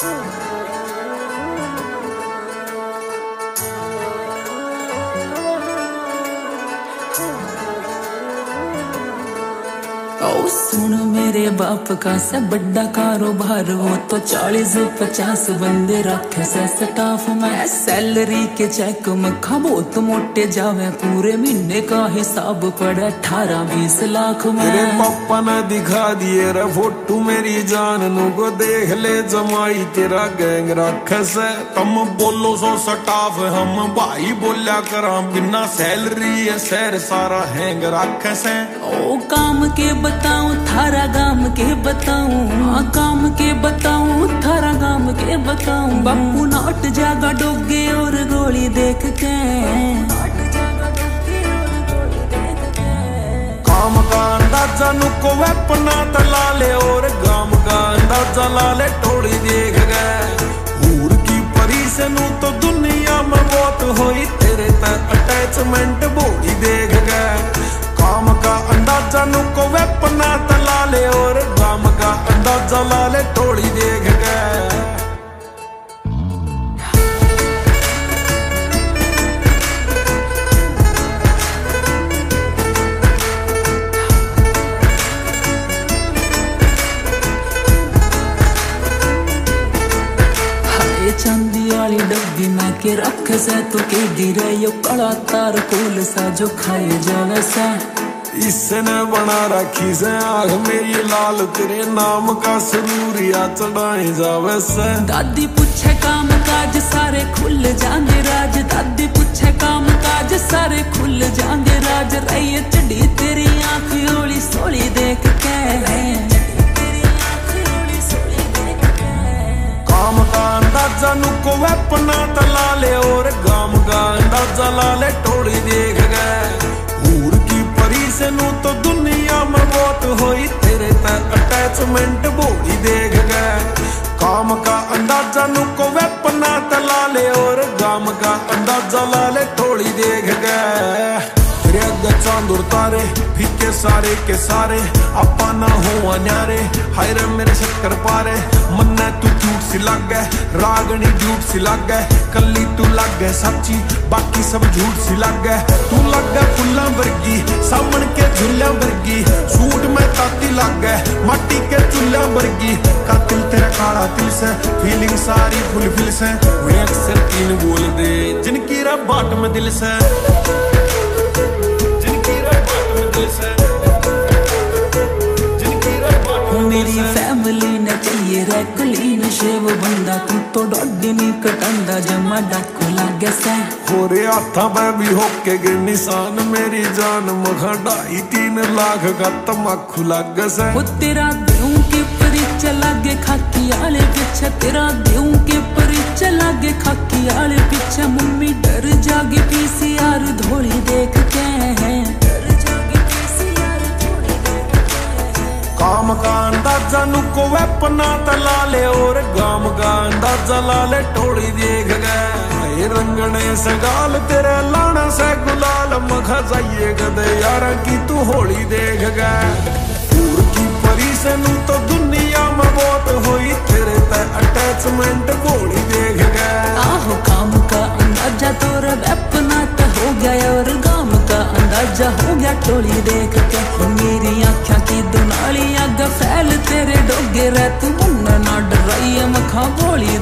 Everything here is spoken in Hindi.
Ooh. ओ सुन मेरे बाप का से बड़ा कारोबार वो तो चालीस पचास बंदे रखे से स्टाफ में। सैलरी के चेक में खबो तो मोटे जावे पूरे महीने का हिसाब पड़े अठारह बीस लाख में। तेरे पापा ने दिखा दिए रे फ़ोटो मेरी जान नु को देख ले जमाई तेरा गैंग रखे से। तुम बोलो सो स्टाफ हम भाई बोलिया करा बिना सैलरी है सैर सारा हैंग रखे से। ओ काम के बताऊँ, थारा गाम के बताऊँ। हाँ काम के बताऊँ, थारा गाम के बताऊँ। बप्पू नोट जागा डोगे और गोली देख के। काम का अंदाज़ा अपना तला ले और गाम ला ले टोड़ी देख गए। की परी से नु तो दुनिया में बहुत होई, तेरे तक अटैचमेंट बोली देख गए। काम का अंदाज़ा नु को अपना तला ले और गाम का अंदाज़ा ला ले टोड़ी देख चांदी वाली डब्बी में के रख से तो के गिरे यो कड़ा तार कोल सा जो खाए जावे सा। इसने बना रखी से आग मेरी लाल तेरे नाम का सरूरिया चढ़ाए जावे से। दादी पूछे काम काज सारे खुल जाएँगे राज। दादी पूछे काम काज सारे खुल जाएँगे राज। रही चढ़ी तेरी आँख ओली सोली देख के। काम का अंदाज़ा नु को अपना तला ले और गाम का अंदाज़ा ला ले टोड़ी देख में बहुत होई तेरे तक अटैचमेंट बोली देख गए काम का अंदाज़ा नु को अपना तला ले और गाम का अंदाज़ा ला ले टोड़ी देख गए तेरे अग्गे चांदुर तारे फीके सारे के सारे आपा ना हो न्यारे हाय रे मेरे सी रागनी झूठ सी लग कल्ली तू लग सच्ची। बाकी सब झूठ सी लग तू लग फुल्ला वर्गी सामन के झुल्ला वर्गी। सूट में ताती लग माटी के चूल्हा वर्गी। कातिल तेरा काला तिल से फीलिंग सारी फुल फिल से। वे अक्सर तीन बोल दे, जिनकी बाट में दिल से। दिल दिल मेरी फैमिली ने चाहिए रे क्लीन शेव बंदा तू तो डॉडी नहीं कटंदा जमा डाकू लागे से। होरे हाथा मैं भी होके गे निशान मेरी जान मखा ढाई तीन लाख का तमाकू लग से। वो तेरा अंदाज़ा नु को अपना तला ले और गाम का अंदाज़ा ला ले टोड़ी देख गए रंगने से गाल तेरे लाना से गुलाल मखा जाइए गदे यारा की तू होली देख गए पूर की परी से नु तो दुनिया में बहुत होई, तेरे ते अटैचमेंट बोली देख गए आहो, काम का अंदाज़ा, तोरा अपना तो हो गया, और गाम का अंदाज़ा हो गया, टोली देख के। ਰਹਿ ਤੂੰ ਮੰਨਣਾ ਡਰਾਈ ਮਖਾਂ ਭੋਲੀ